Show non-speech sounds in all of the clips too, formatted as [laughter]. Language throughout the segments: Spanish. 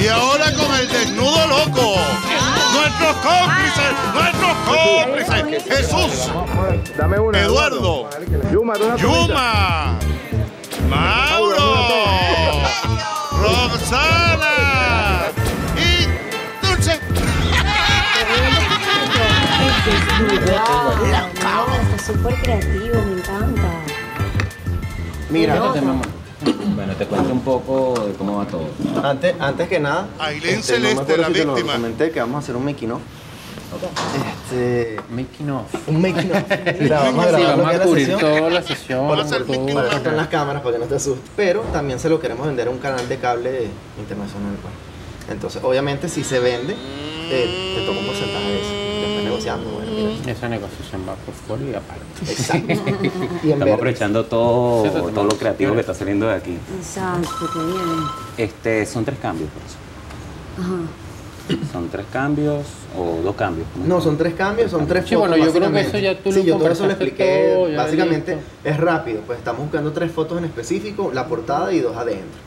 Y ahora con el desnudo loco. Nuestros cómplices, nuestros cómplices. Jesús, Dame una. Eduardo, Yuma, Yuma, Mauro, Roxana y Dulce. Está súper creativo, me encanta. Mira, Bueno, te cuento un poco de cómo va todo. antes, antes que nada, Ailén este, Celeste, la si te lo comenté que vamos a hacer un making of. Este, Making of. un making of. [laughs] Mira, vamos a Sí, grabar lo vamos a la cubrir sesión. toda la sesión. Vamos a estén las cámaras para que no te asustes. Pero también se lo queremos vender a un canal de cable internacional. pues. Entonces, obviamente, si se vende, eh, te toca un porcentaje de eso. Después negociando, bueno, mira. Esa negociación va por fuera y aparte. Exacto. [laughs] Y Estamos verde. aprovechando todo, Sí, todo lo creativo que está saliendo de aquí. Exacto, qué bien. Este, son tres cambios, por eso. Ajá. Son tres cambios o dos cambios. ¿cómo No, son tres cambios, son tres Sí, fotos. bueno, yo creo que eso ya tú sí, lo yo todo eso lo expliqué. todo, básicamente es rápido, pues estamos buscando tres fotos en específico, la portada y dos adentro.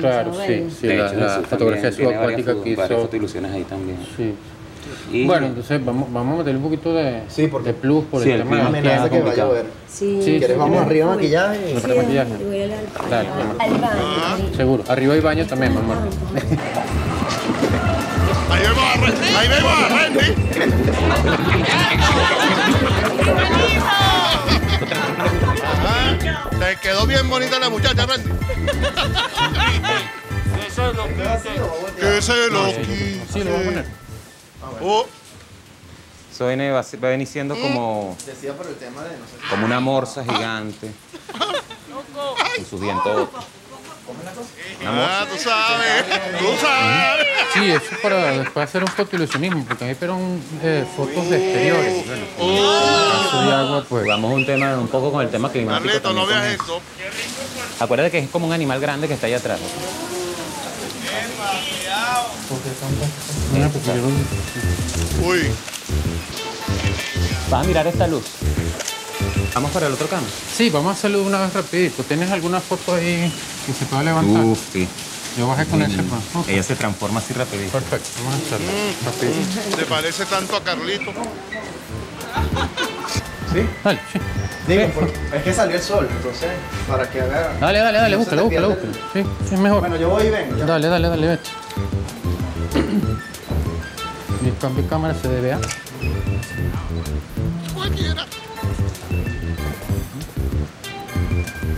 Claro, sí, sí, De la, hecho, la Jesús fotografía subacuática que varias fotoilusiones ahí también. Sí. Y Bueno, entonces vamos, vamos a meterle un poquito de, Sí, porque- de plus por Sí, el el tema de Amenaza que va a llover. Sí, Sí, Si quieres, sí, vamos sí. arriba maquillaje. y- No, pero maquillaje. al, Dale, al, vamos. al baño. Seguro. Arriba hay baño también, mamá. Ahí vemos a Randy. Ahí vemos a Randy. Te quedó bien bonita la muchacha, Randy. Que se lo quite. Sí, lo voy a poner. Oh, eso viene, va, va a venir siendo como, Decía por el tema de, no sé. como una morsa gigante. Con sus ah, tú sabes. Tú sabes. Sí, eso es para después hacer un fotoilusionismo, porque a mí fueron eh, fotos de exteriores. Bueno, en el caso de agua, pues. Vamos a un tema, un poco con el tema climático. Carlito, no también veas con esto. eso. Acuérdate que es como un animal grande que está ahí atrás. Mira, porque yo no- Uy. Vas a mirar esta luz. Vamos para el otro cambio. Sí, vamos a hacerlo de una vez rapidito. ¿Tienes alguna foto ahí que se pueda levantar? Uf, sí. Yo bajé con ese pan. Ok, Ella se transforma así rapidito. Perfecto, vamos a hacerlo. Rapidito. ¿Te parece tanto a Carlito? ¿Sí? Dale, sí. Digo, por- es que salió el sol, entonces, para que haga. Dale, dale, dale, búscalo, búscalo, búscalo. el- Sí, sí, es mejor. Bueno, yo voy y vengo. ya. Dale, dale, dale, vete. Mi cambio de cámara se debe a. Cualquiera.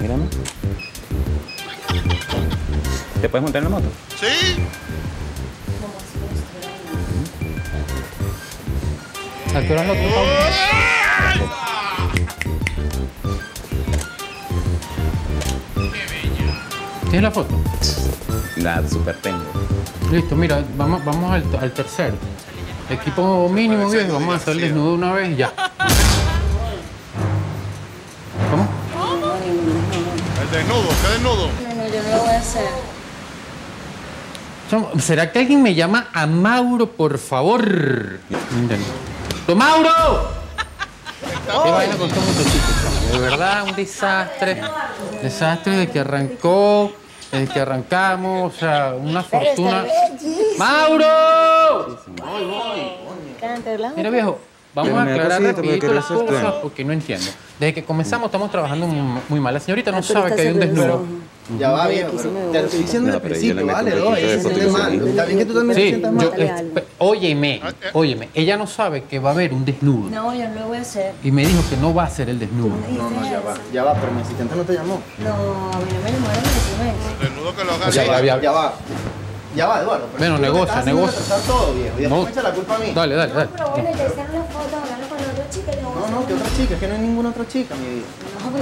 Mírame. ¿Te puedes montar en la moto? Sí. ¿A qué hora lo tocamos? ¿Tienes la foto? La super tengo. Listo, mira, vamos, vamos al, al tercero. Equipo mínimo, viejo. Vamos a hacer el desnudo una vez y ya. ¿Cómo? El desnudo, ¿qué desnudo? No, no, yo no lo voy a hacer. ¿Será que alguien me llama a Mauro, por favor? Intento. ¡Don Mauro! ¿Qué vaina con estos muchachitos? chamo? De verdad, un desastre. Desastre de que arrancó, desde que arrancamos, o sea, una fortuna. ¡Mauro! Mira, viejo, vamos Pero a aclarar rapidito las cosas porque no entiendo. Desde que comenzamos estamos trabajando muy muy mal. La señorita no pero sabe que hay un desnudo. Ya va, pero me te lo estoy diciendo No, al principio, vale, siente fotoilusionismo. mal. Está bien que tú también te sientas yo, mal. Es- óyeme, Ah, eh. óyeme, ella no sabe que va a haber un desnudo. No, yo no lo voy a hacer. Y me dijo que no va a ser el desnudo. No, no, ya va, ya va, pero mi asistente no te llamó. No, a mí no me eso. El desnudo que lo haga. O sea, así. ya había- Ya va. Ya va, Eduardo. pero Bueno, negocia, es negocia. todo, viejo. Y después No. me echa la culpa a mí. Dale, dale, dale. Pero bueno, ya hicieron la foto, hablando con la otra chica, no No, no, que otra chica, es que no hay ninguna otra chica, mi vida.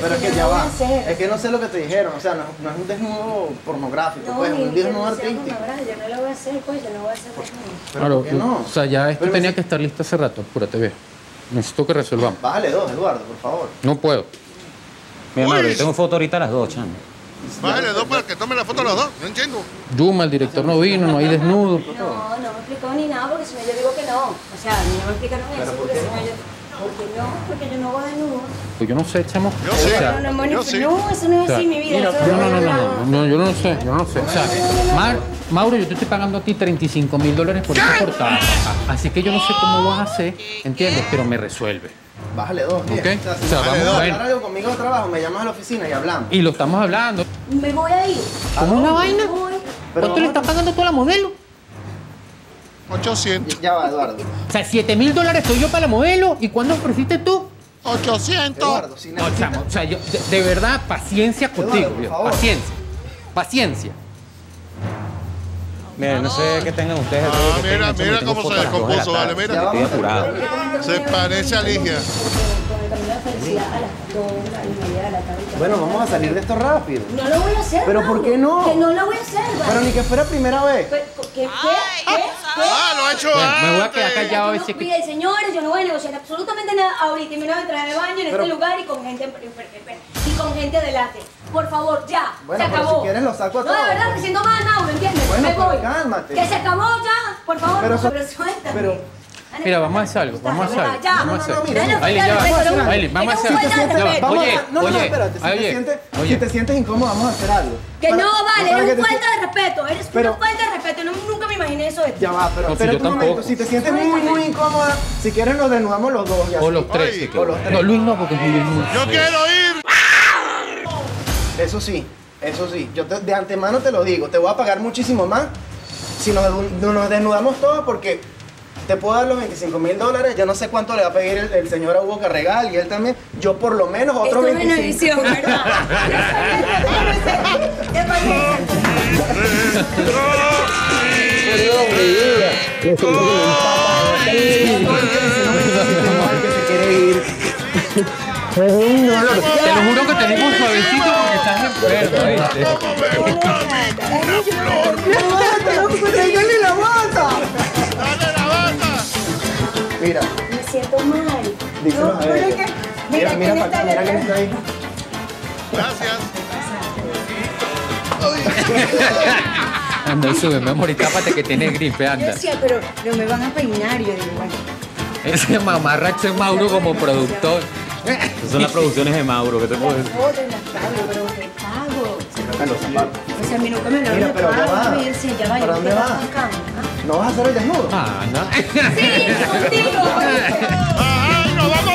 Pero es que ya va. a hacer. Es que no sé lo que te dijeron, o sea, no, no es un desnudo pornográfico, No, pues, es ni un que desnudo artístico. Yo no lo voy a hacer, pues, yo no voy a hacer desnudo. Pero Claro, ¿por qué no? o sea, ya esto Pero tenía me- que estar listo hace rato. Apúrate, viejo. Necesito que resolvamos. Bájale dos, Eduardo, por favor. No puedo. Mira, Mauro, Uy. yo tengo foto ahorita a las dos, chamo. Bájale dos para que tome la foto los dos. No entiendo. Yuma, el director no vino, no hay desnudo. No, no me explicó ni nada, porque si no yo digo que no. O sea, a mí no me explicaron eso, porque si no yo... Porque no, porque yo no hago desnudo. Pues yo no sé, chamo. Yo O sí. sea, No, no, no, yo no, sí. no, eso no es o sea, así, mi vida. no, no, no, no, no, no, yo no lo sé, yo no lo sé. O sea, Mar- Mauro, yo te estoy pagando a ti 35 mil dólares por esta portada. Así que yo no sé cómo vas a hacer, ¿entiendes? Pero me resuelve. Bájale dos, bien. Ok. O sea, si O sea, vamos, a bueno. hablar algo conmigo de trabajo, me llamas a la oficina y hablamos. Y lo estamos hablando. Me voy a ir. ¿Cómo una vaina? ¿Cuánto le estás pagando tú a la modelo? 800. Ya va, Eduardo. O sea, 7 mil dólares soy yo para la modelo. ¿Y cuándo ofreciste tú? 800. Eduardo, si No, chamo, o sea, yo, de, de verdad, paciencia contigo, Eduardo, por viejo, favor. paciencia. Paciencia. Miren, no sé qué tengan ustedes. Ah, mira, mira cómo se descompuso, vale, mira. Se parece a Ligia. A las 2 y media de la tarde. Bueno, vamos a salir de esto rápido. No lo voy a hacer. ¿Pero por qué no? Que no lo voy a hacer, ¿vale? Pero ni que fuera primera vez. Pero, ¿Qué? ¿Qué? ¿Qué? ¿Qué? Ah, lo ha hecho Bueno, me voy a quedar callado a Yo no-. Mire, señores, yo no voy a negociar absolutamente nada ahorita y me voy a entrar de baño en Pero- este lugar y con gente y con gente delante. Por favor, ya. Bueno, se pero acabó. si quieres lo saco a No, de verdad, pues. me siento mal, Mauro, ¿entiendes? Bueno, me pero voy. cálmate. Que se acabó ya, por favor. Pero so- suéltame. pero- Mira, vamos a hacer algo, vamos a hacer algo. Ya. Vamos a hacer dale, ya vamos a hacer algo. Oye, a- no, no, no, oye, espérate. Si, oye, te sientes, oye. si te sientes incómodo, vamos a hacer algo. Que no, vale, eres un falta de respeto, eres una falta de respeto, nunca me imaginé eso de ti. Ya va, pero, yo un momento, si te sientes muy, muy incómoda, si quieres nos desnudamos los dos. y así. O los tres. No, Luis no, porque Luis es muy Yo quiero ir. Eso sí, eso sí. Yo de antemano te lo digo, te voy a pagar muchísimo más si nos, no nos desnudamos todos porque te puedo dar los 25 mil dólares. Yo no sé cuánto le va a pedir el, el señor a Hugo Carregal y él también. Yo por lo menos otros Esto es 25. una edición, ¿verdad? Te lo juro que te digo un suavecito porque estás enfermo, ¿viste? ¡Dale la Mira, Me siento mal. díselo No, a no, ella. es que- Mira, mira, está mira quién allá. está ahí. Gracias. Anda, sube, mi amor, y tápate que tienes gripe, Yo anda. decía, pero no me van a peinar. Yo digo, bueno. Ese mamarracho es Mauro como productor. Esas son las producciones de Mauro, ¿qué te puedo Las decir? fotos, las tablas, pero te pago. Los zapatos. O sea, a mí nunca me lo Mira, pero ya va. Y yo decía, ya va, ¿Para dónde va? ¿No vas a hacer el desnudo? Ah, no. Sí, contigo. [laughs] Ay, nos vamos